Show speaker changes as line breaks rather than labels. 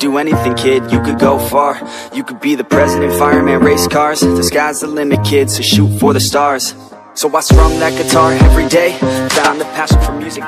do anything, kid, you could go far. You could be the president, fireman, race cars. The sky's the limit, kid, so shoot for the stars. So I strum that guitar every day. Found the passion for music.